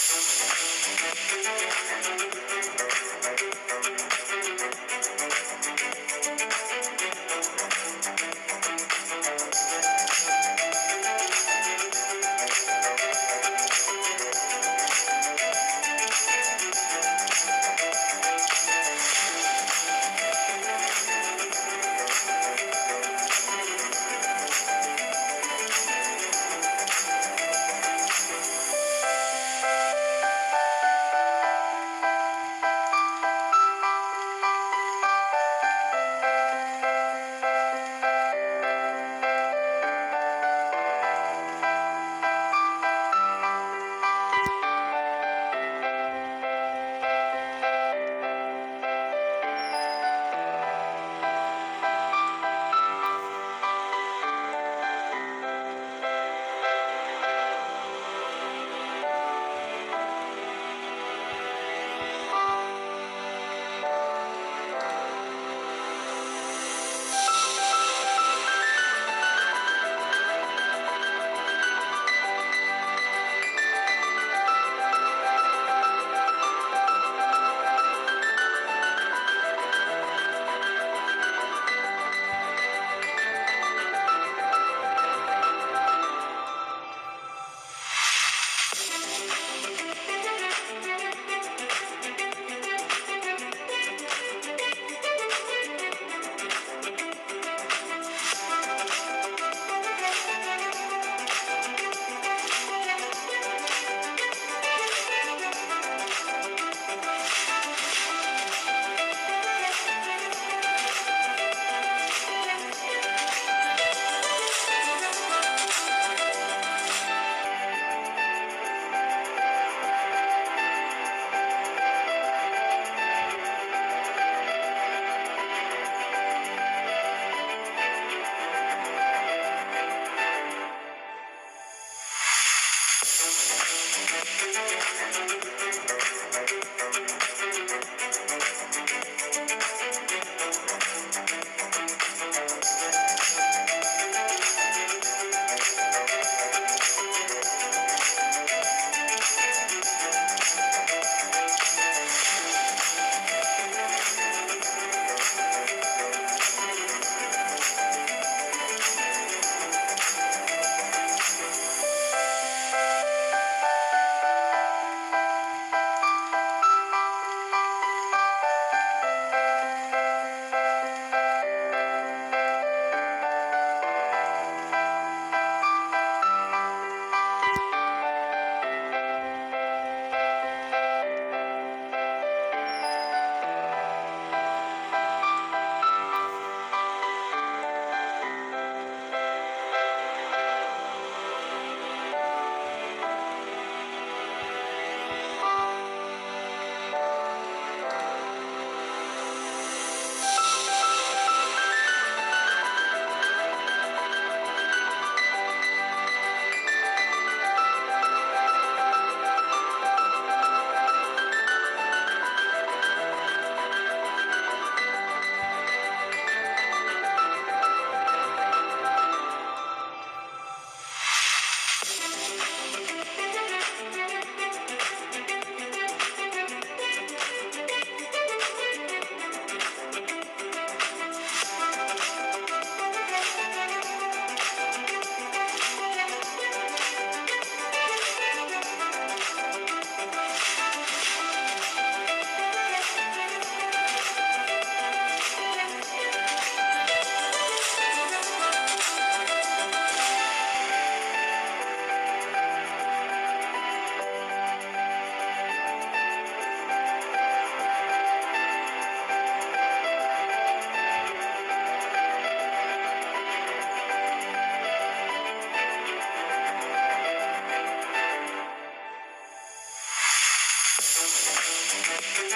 Thank you.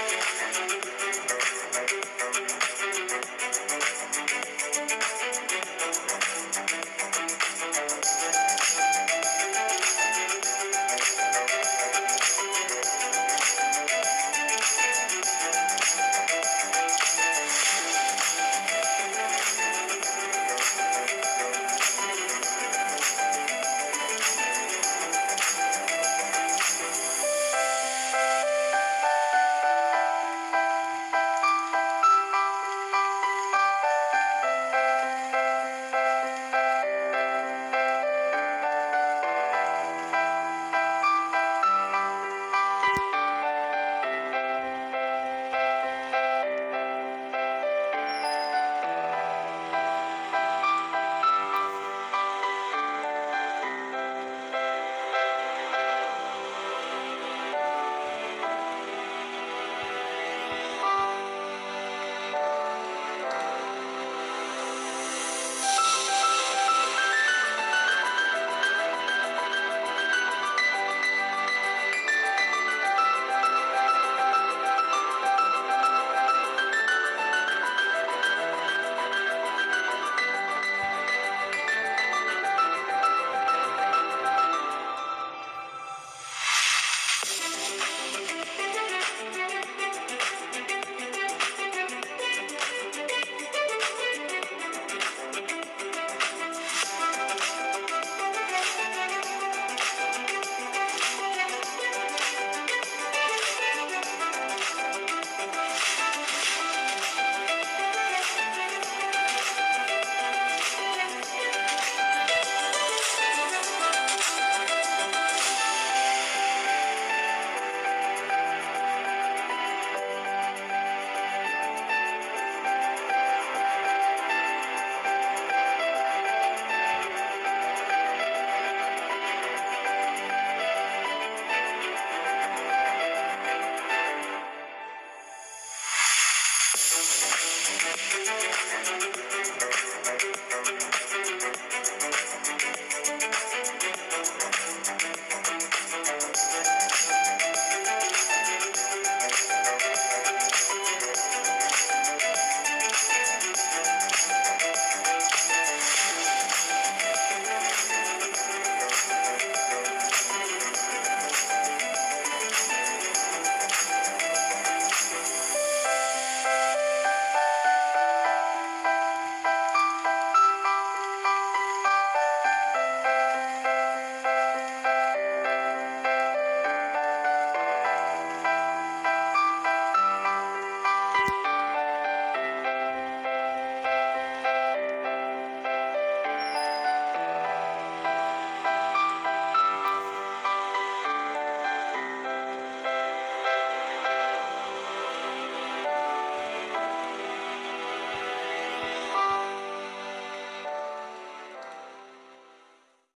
thank